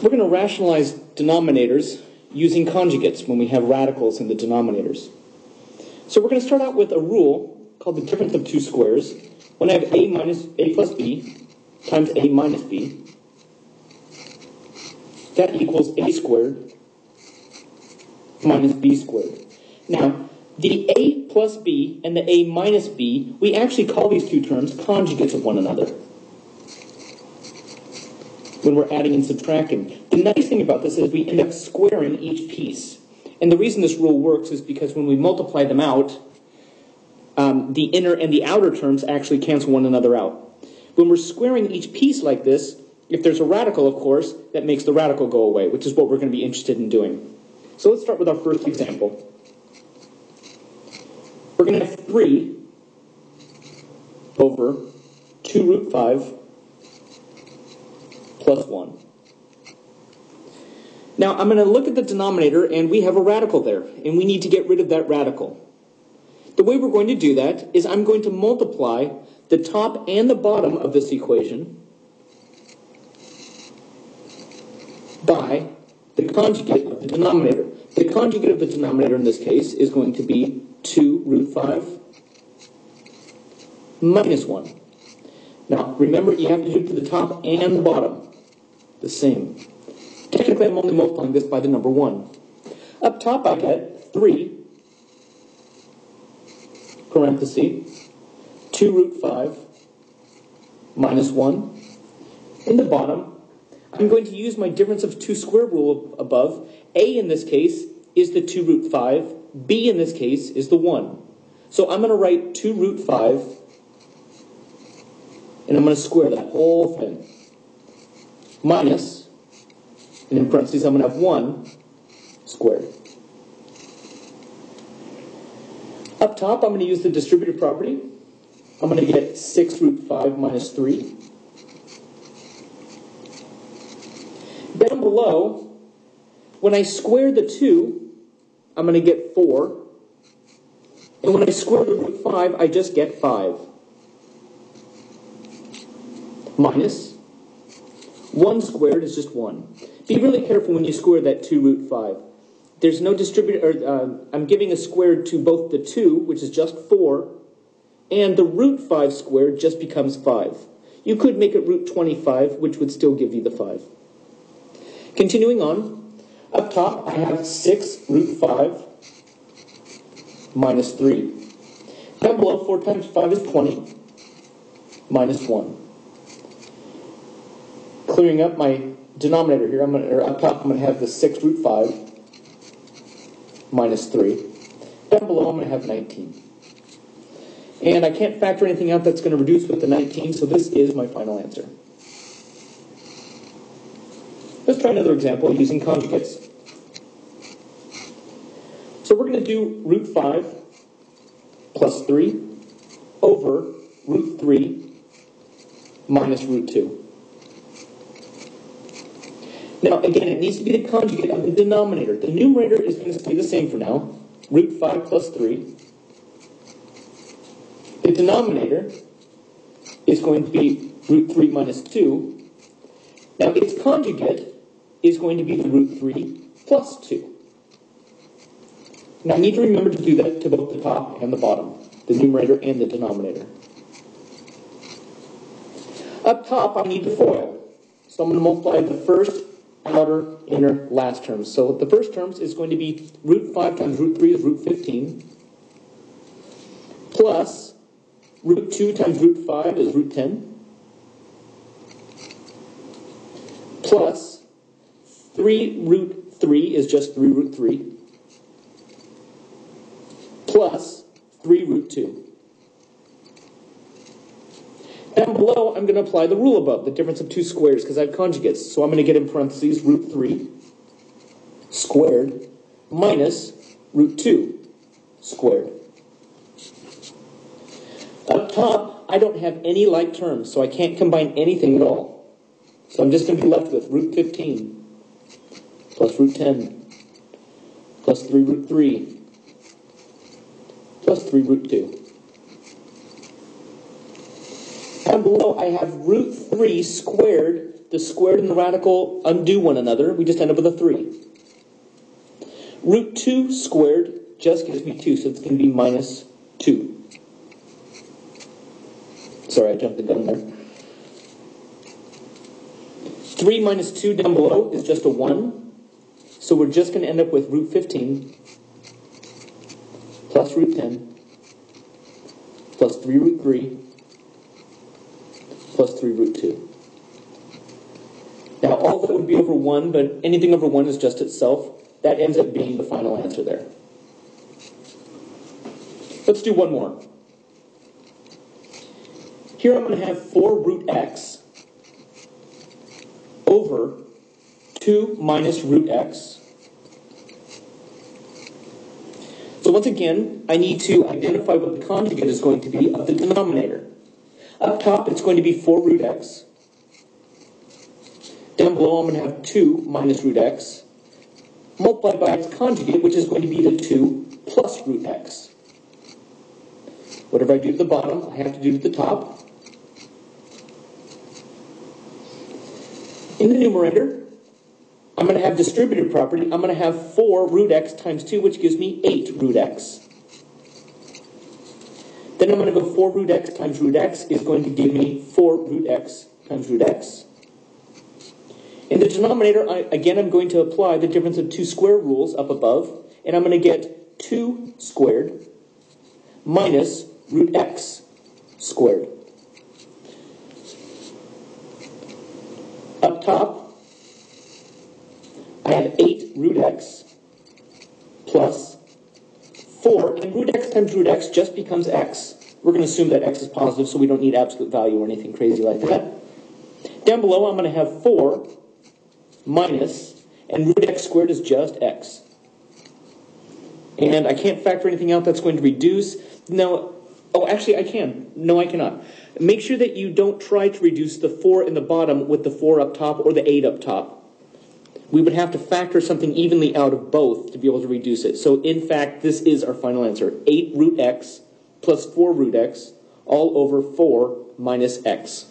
We're going to rationalize denominators using conjugates when we have radicals in the denominators. So we're going to start out with a rule called the difference of two squares. When I have a minus a plus b times a minus b, that equals a squared minus b squared. Now, the a plus b and the a minus b, we actually call these two terms conjugates of one another when we're adding and subtracting. The nice thing about this is we end up squaring each piece. And the reason this rule works is because when we multiply them out, um, the inner and the outer terms actually cancel one another out. When we're squaring each piece like this, if there's a radical, of course, that makes the radical go away, which is what we're going to be interested in doing. So let's start with our first example. We're going to have 3 over 2 root 5 plus 1. Now I'm going to look at the denominator and we have a radical there and we need to get rid of that radical. The way we're going to do that is I'm going to multiply the top and the bottom of this equation by the conjugate of the denominator. The conjugate of the denominator in this case is going to be 2 root 5 minus 1. Now, remember, you have to do it to the top and the bottom the same. Technically, I'm only multiplying this by the number 1. Up top, I get 3, parenthesis, 2 root 5, minus 1. In the bottom, I'm going to use my difference of 2 square rule above. A in this case is the 2 root 5. B in this case is the 1. So I'm going to write 2 root 5, and I'm going to square that whole thing minus, and in parentheses I'm going to have 1 squared. Up top, I'm going to use the distributive property. I'm going to get 6 root 5 minus 3. Down below, when I square the 2, I'm going to get 4. And when I square the root 5, I just get 5. Minus 1 squared is just 1. Be really careful when you square that 2 root 5. There's no distributor, uh, I'm giving a squared to both the 2, which is just 4, and the root 5 squared just becomes 5. You could make it root 25, which would still give you the 5. Continuing on, up top I have 6 root 5 minus 3. Down below, 4 times 5 is 20, minus 1 clearing up my denominator here, I'm going to, up top, I'm going to have the 6 root 5 minus 3. Down below, I'm going to have 19. And I can't factor anything out that's going to reduce with the 19, so this is my final answer. Let's try another example using conjugates. So we're going to do root 5 plus 3 over root 3 minus root 2. Now, again, it needs to be the conjugate of the denominator. The numerator is going to stay the same for now, root 5 plus 3. The denominator is going to be root 3 minus 2. Now, its conjugate is going to be the root 3 plus 2. Now, I need to remember to do that to both the top and the bottom, the numerator and the denominator. Up top, I need the FOIL. So I'm going to multiply the first outer, inner, last terms. So the first terms is going to be root 5 times root 3 is root 15, plus root 2 times root 5 is root 10, plus 3 root 3 is just 3 root 3, plus 3 root 2. Down below, I'm going to apply the rule above, the difference of two squares, because I have conjugates. So I'm going to get in parentheses root 3 squared minus root 2 squared. Up top, I don't have any like terms, so I can't combine anything at all. So I'm just going to be left with root 15 plus root 10 plus 3 root 3 plus 3 root 2. Down below, I have root 3 squared the squared and the radical undo one another. We just end up with a 3. Root 2 squared just gives me 2, so it's going to be minus 2. Sorry, I jumped the gun there. 3 minus 2 down below is just a 1. So we're just going to end up with root 15 plus root 10 plus 3 root 3 plus 3 root 2. Now, all that would be over 1, but anything over 1 is just itself. That ends up being the final answer there. Let's do one more. Here I'm going to have 4 root x over 2 minus root x. So once again, I need to identify what the conjugate is going to be of the denominator. Up top, it's going to be 4 root x. Down below, I'm going to have 2 minus root x, multiplied by its conjugate, which is going to be the 2 plus root x. Whatever I do to the bottom, I have to do to the top. In the numerator, I'm going to have distributive property. I'm going to have 4 root x times 2, which gives me 8 root x. Then I'm going to go 4 root x times root x is going to give me 4 root x times root x. In the denominator, I, again, I'm going to apply the difference of two square rules up above, and I'm going to get 2 squared minus root x squared. Up top, I have 8 root x plus 4, and root x times root x just becomes x. We're going to assume that x is positive, so we don't need absolute value or anything crazy like that. Down below, I'm going to have 4 minus, and root x squared is just x. And I can't factor anything out that's going to reduce. Now, oh, actually, I can. No, I cannot. Make sure that you don't try to reduce the 4 in the bottom with the 4 up top or the 8 up top. We would have to factor something evenly out of both to be able to reduce it. So, in fact, this is our final answer 8 root x plus 4 root x all over 4 minus x.